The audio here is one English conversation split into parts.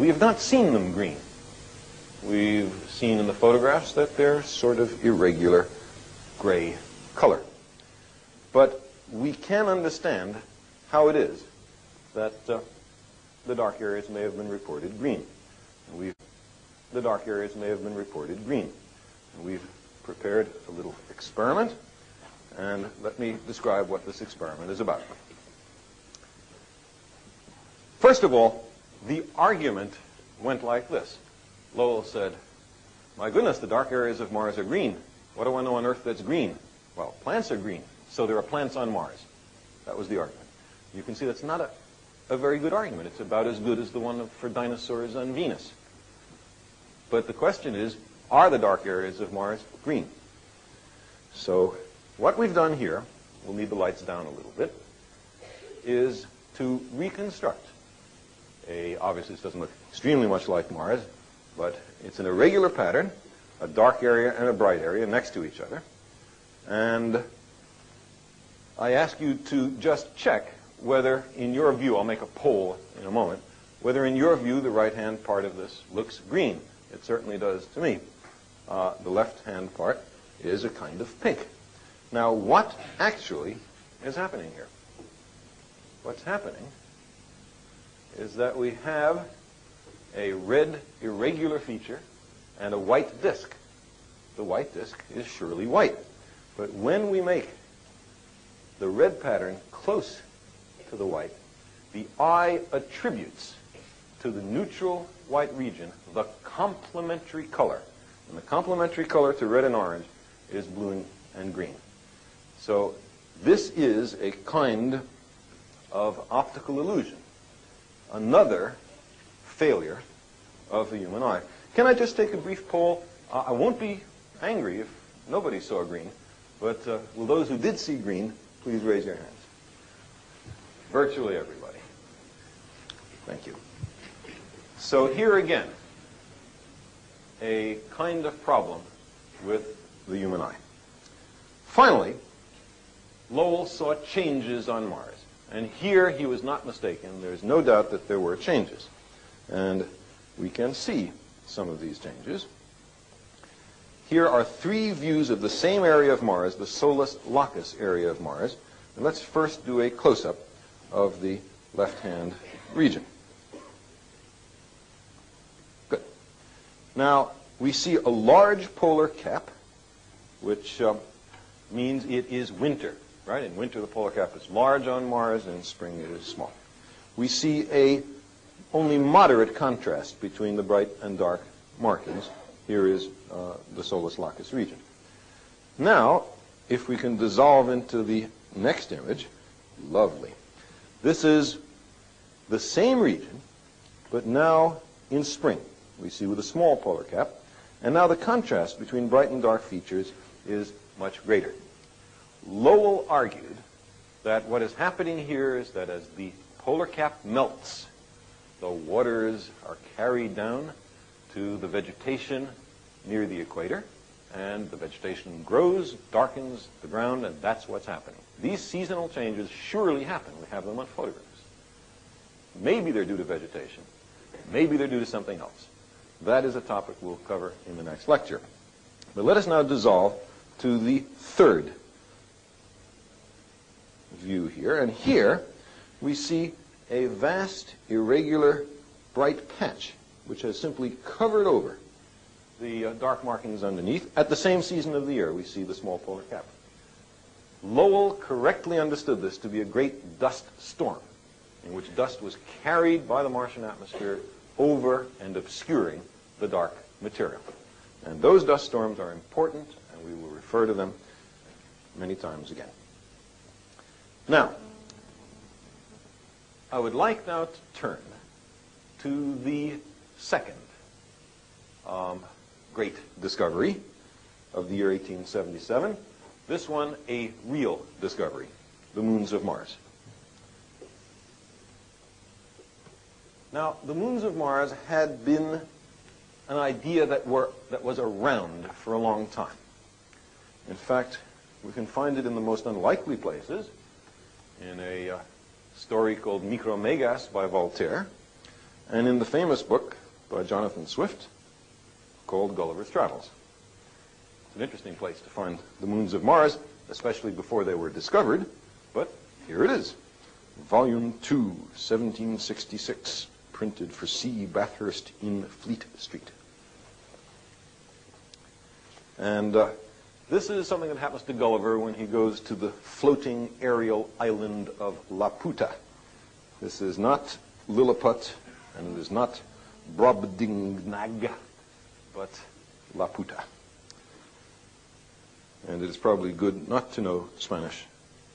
We have not seen them green. We've seen in the photographs that they're sort of irregular gray color. But we can understand how it is that uh, the dark areas may have been reported green. We've, the dark areas may have been reported green. We've prepared a little experiment, and let me describe what this experiment is about. First of all, the argument went like this. Lowell said, my goodness, the dark areas of Mars are green. What do I know on Earth that's green? Well, plants are green, so there are plants on Mars. That was the argument. You can see that's not a, a very good argument. It's about as good as the one for dinosaurs on Venus. But the question is, are the dark areas of Mars green? So what we've done here, we'll need the lights down a little bit, is to reconstruct a, obviously this doesn't look extremely much like Mars, but it's an irregular pattern, a dark area and a bright area next to each other. And I ask you to just check whether, in your view, I'll make a poll in a moment, whether in your view the right-hand part of this looks green. It certainly does to me. Uh, the left-hand part is a kind of pink. Now, what actually is happening here? What's happening is that we have a red irregular feature and a white disk. The white disk is surely white. But when we make the red pattern close to the white, the eye attributes to the neutral white region the complementary color. And the complementary color to red and orange is blue and green. So this is a kind of optical illusion another failure of the human eye. Can I just take a brief poll? I won't be angry if nobody saw green, but uh, will those who did see green please raise your hands? Virtually everybody. Thank you. So here again, a kind of problem with the human eye. Finally, Lowell saw changes on Mars. And here he was not mistaken. There's no doubt that there were changes. And we can see some of these changes. Here are three views of the same area of Mars, the Solis Lacus area of Mars. And let's first do a close-up of the left-hand region. Good. Now, we see a large polar cap, which uh, means it is winter right? In winter, the polar cap is large on Mars, and in spring, it is small. We see a only moderate contrast between the bright and dark markings. Here is uh, the Solis Lacus region. Now, if we can dissolve into the next image, lovely. This is the same region, but now in spring. We see with a small polar cap. And now the contrast between bright and dark features is much greater. Lowell argued that what is happening here is that as the polar cap melts, the waters are carried down to the vegetation near the equator, and the vegetation grows, darkens the ground, and that's what's happening. These seasonal changes surely happen. We have them on photographs. Maybe they're due to vegetation. Maybe they're due to something else. That is a topic we'll cover in the next lecture. But let us now dissolve to the third view here. And here we see a vast, irregular, bright patch, which has simply covered over the uh, dark markings underneath. At the same season of the year, we see the small polar cap. Lowell correctly understood this to be a great dust storm, in which dust was carried by the Martian atmosphere over and obscuring the dark material. And those dust storms are important, and we will refer to them many times again. Now, I would like now to turn to the second um, great discovery of the year 1877. This one, a real discovery, the moons of Mars. Now, the moons of Mars had been an idea that, were, that was around for a long time. In fact, we can find it in the most unlikely places in a uh, story called Micromegas by Voltaire. and in the famous book by Jonathan Swift called Gulliver's Travels. It's an interesting place to find the moons of Mars, especially before they were discovered, but here it is. Volume 2, 1766, printed for C. Bathurst in Fleet Street. And uh, this is something that happens to Gulliver when he goes to the floating aerial island of Laputa. This is not Lilliput, and it is not Brobdingnag, but Laputa. And it is probably good not to know Spanish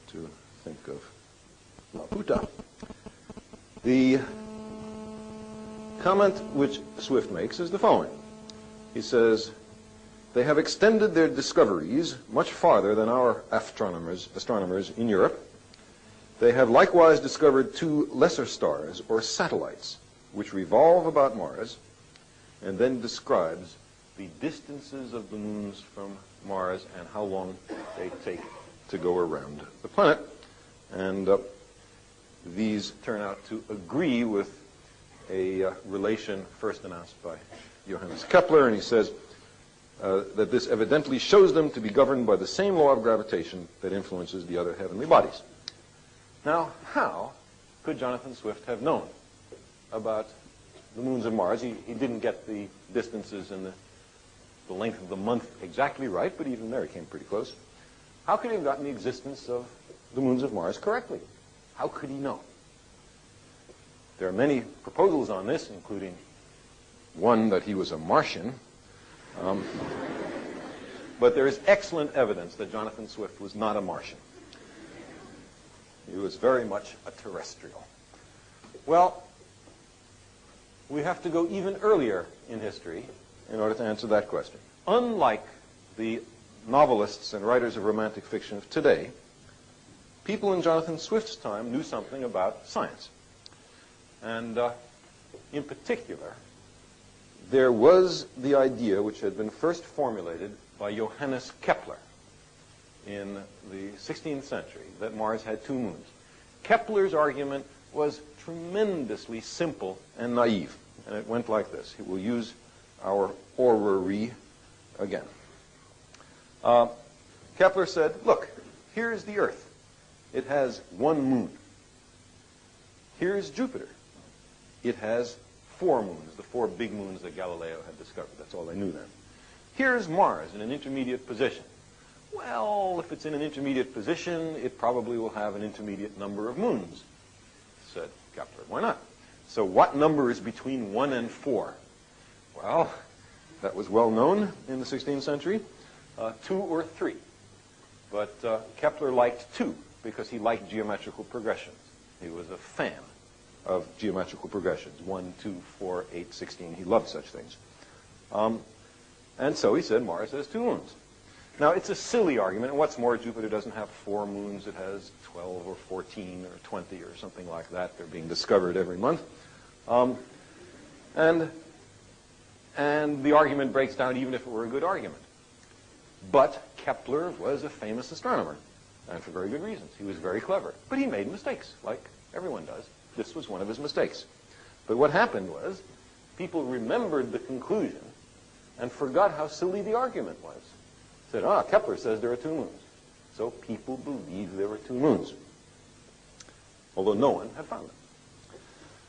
to think of Laputa. The comment which Swift makes is the following. He says, they have extended their discoveries much farther than our astronomers, astronomers in Europe. They have likewise discovered two lesser stars, or satellites, which revolve about Mars, and then describes the distances of the moons from Mars and how long they take to go around the planet. And uh, these turn out to agree with a uh, relation first announced by Johannes Kepler, and he says, uh, that this evidently shows them to be governed by the same law of gravitation that influences the other heavenly bodies. Now, how could Jonathan Swift have known about the moons of Mars? He, he didn't get the distances and the, the length of the month exactly right, but even there he came pretty close. How could he have gotten the existence of the moons of Mars correctly? How could he know? There are many proposals on this, including one that he was a Martian, um, but there is excellent evidence that Jonathan Swift was not a Martian. He was very much a terrestrial. Well, we have to go even earlier in history in order to answer that question. Unlike the novelists and writers of romantic fiction of today, people in Jonathan Swift's time knew something about science. And uh, in particular, there was the idea which had been first formulated by Johannes Kepler in the 16th century that Mars had two moons. Kepler's argument was tremendously simple and naive, and it went like this. We'll use our orrery again. Uh, Kepler said, look, here's the Earth. It has one moon. Here's Jupiter. It has four moons, the four big moons that Galileo had discovered. That's all they knew then. Here's Mars in an intermediate position. Well, if it's in an intermediate position, it probably will have an intermediate number of moons, said Kepler. Why not? So what number is between 1 and 4? Well, that was well known in the 16th century, uh, 2 or 3. But uh, Kepler liked 2 because he liked geometrical progressions. He was a fan of geometrical progressions, 1, 2, 4, 8, 16. He loved such things. Um, and so he said Mars has two moons. Now, it's a silly argument, and what's more, Jupiter doesn't have four moons. It has 12 or 14 or 20 or something like that. They're being discovered every month. Um, and, and the argument breaks down even if it were a good argument. But Kepler was a famous astronomer, and for very good reasons. He was very clever. But he made mistakes, like everyone does. This was one of his mistakes. But what happened was people remembered the conclusion and forgot how silly the argument was. Said, ah, Kepler says there are two moons. So people believed there were two moons, although no one had found them.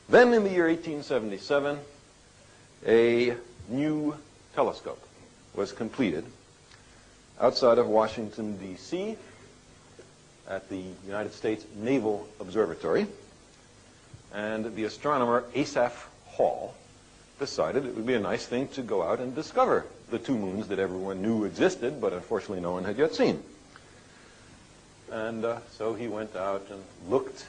Then in the year 1877, a new telescope was completed outside of Washington, D.C. at the United States Naval Observatory and the astronomer Asaph Hall decided it would be a nice thing to go out and discover the two moons that everyone knew existed, but unfortunately no one had yet seen. And uh, so he went out and looked,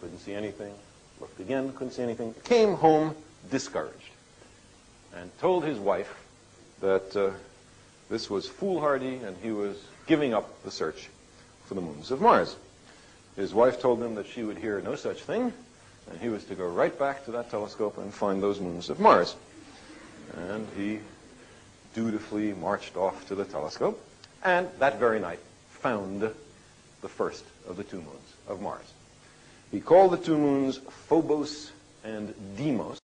couldn't see anything, looked again, couldn't see anything, came home discouraged, and told his wife that uh, this was foolhardy and he was giving up the search for the moons of Mars. His wife told him that she would hear no such thing, and he was to go right back to that telescope and find those moons of Mars. And he dutifully marched off to the telescope, and that very night found the first of the two moons of Mars. He called the two moons Phobos and Deimos.